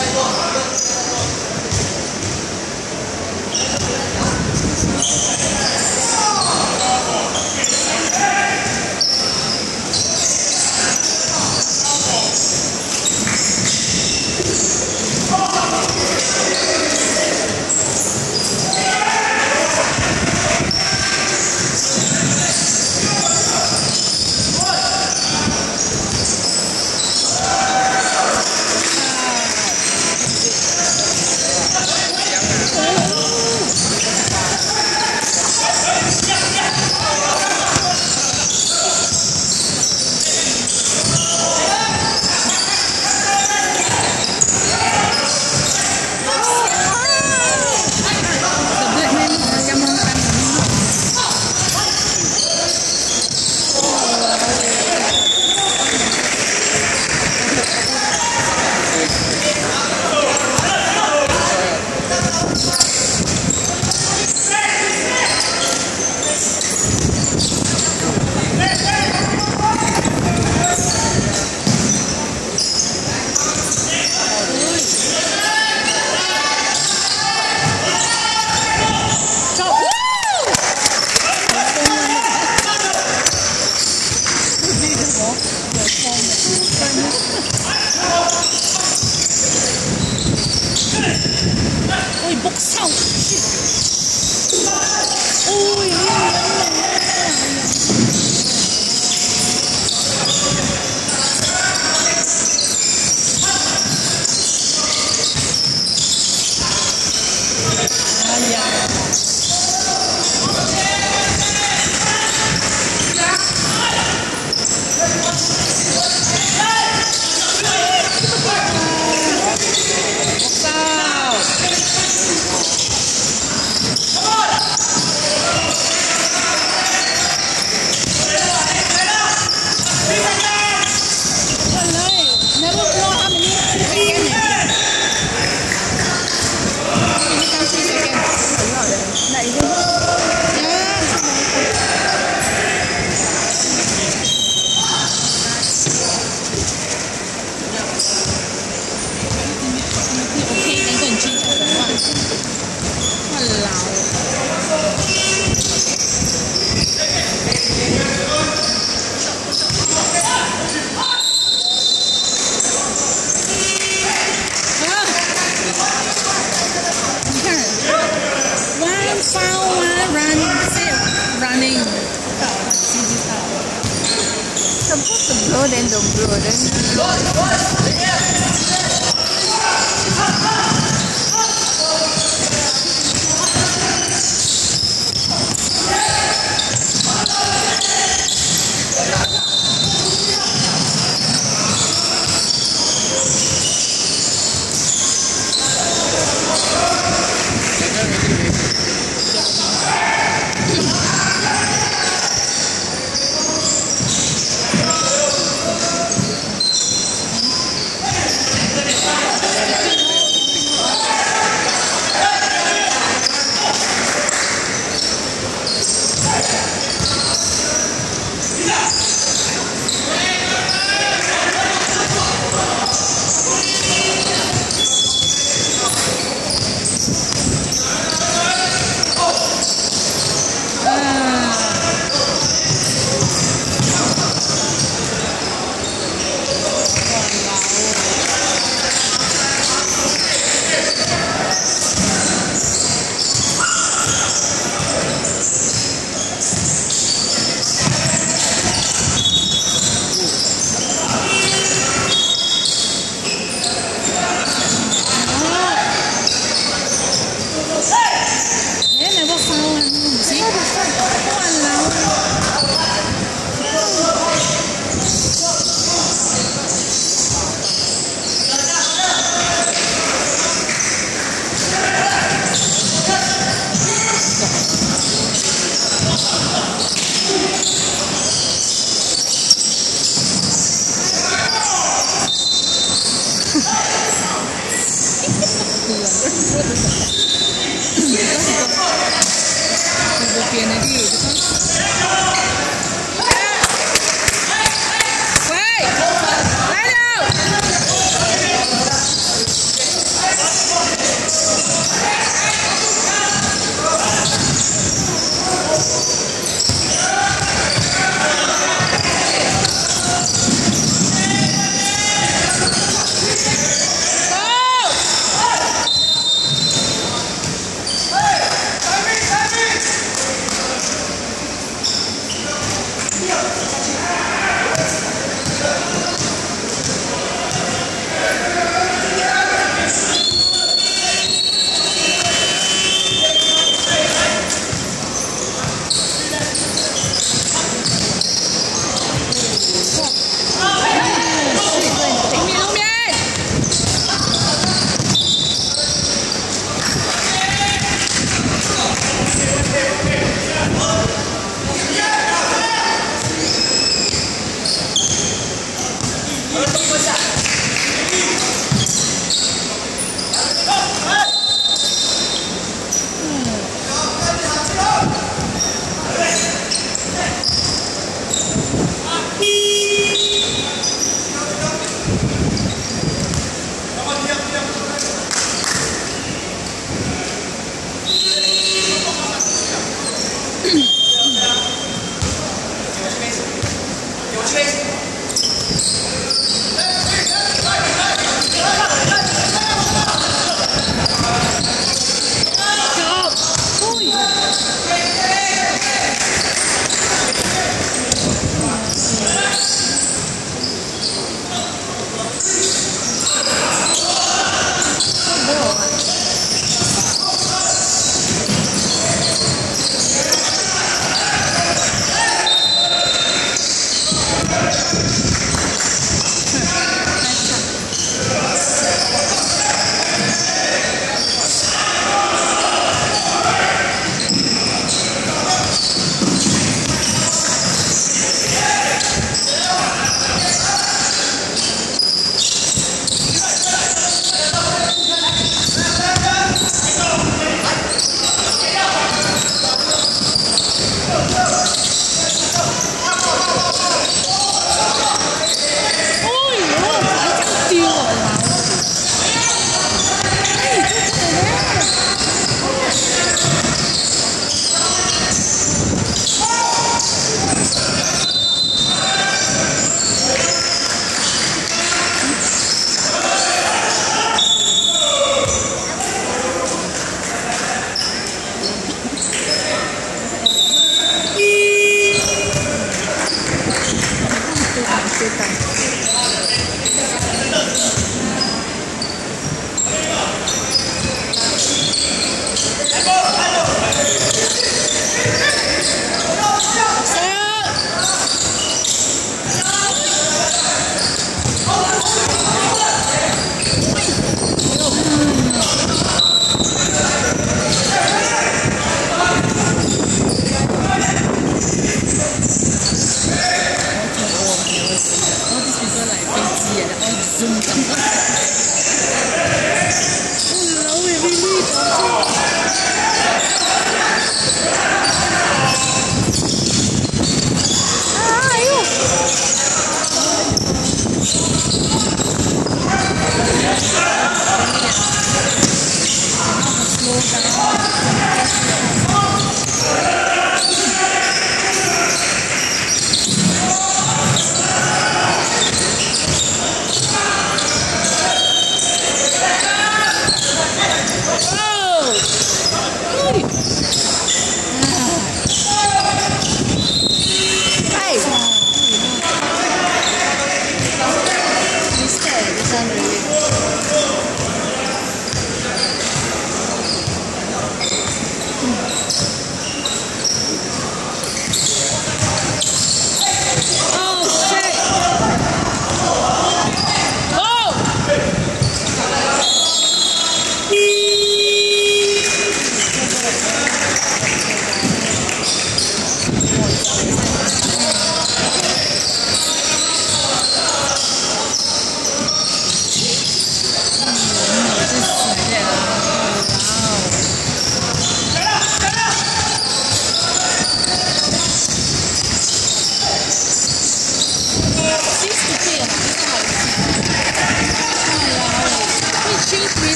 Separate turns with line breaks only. Thank you. Gracias.